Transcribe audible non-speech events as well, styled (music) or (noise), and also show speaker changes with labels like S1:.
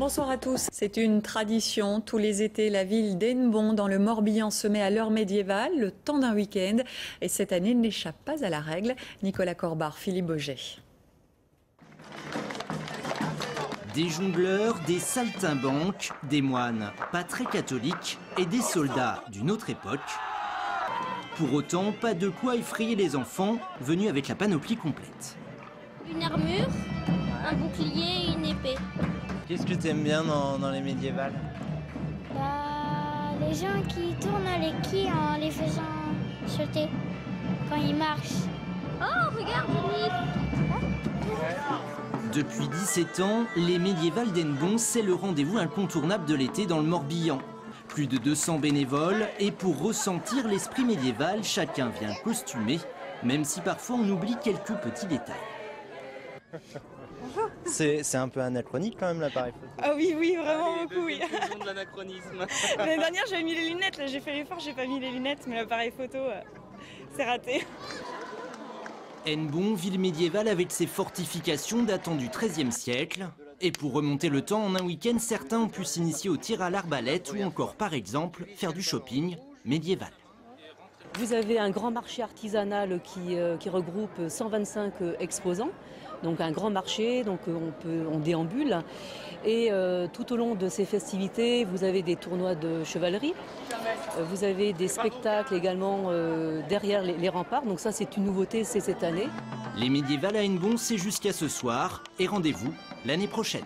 S1: Bonsoir à tous. C'est une tradition. Tous les étés, la ville d'Ennebon, dans le Morbihan, se met à l'heure médiévale, le temps d'un week-end. Et cette année n'échappe pas à la règle. Nicolas Corbar, Philippe Boget.
S2: Des jongleurs, des saltimbanques, des moines pas très catholiques et des soldats d'une autre époque. Pour autant, pas de quoi effrayer les enfants venus avec la panoplie complète.
S3: Une armure, un bouclier et une épée.
S4: Qu'est-ce que tu aimes bien dans, dans les médiévales
S3: Bah, les gens qui tournent les quilles en les faisant sauter quand ils marchent. Oh, regarde,
S2: Depuis 17 ans, les médiévales d'Ennebon, c'est le rendez-vous incontournable de l'été dans le Morbihan. Plus de 200 bénévoles et pour ressentir l'esprit médiéval, chacun vient costumé, même si parfois on oublie quelques petits détails.
S4: C'est c'est un peu anachronique quand même l'appareil photo.
S5: Ah oui, oui, vraiment beaucoup, oui. (laughs)
S6: de l'anachronisme.
S5: L'année dernière, j'avais mis les lunettes, là, j'ai fait l'effort, j'ai pas mis les lunettes, mais l'appareil photo, euh, c'est raté.
S2: Hennebon, ville médiévale avec ses fortifications datant du XIIIe siècle. Et pour remonter le temps, en un week-end, certains ont pu s'initier au tir à l'arbalète ou encore, par exemple, faire du shopping médiéval.
S7: Vous avez un grand marché artisanal qui, euh, regroupe 125 euh, exposants, donc un grand marché, donc euh, on, déambule. Et tout au long de ces festivités, vous avez des tournois de chevalerie, vous avez des spectacles également derrière les, remparts, donc ça c'est une nouveauté, c'est cette année.
S2: Les médiévales à Hennebon, c'est jusqu'à ce soir. Et rendez-vous l'année prochaine.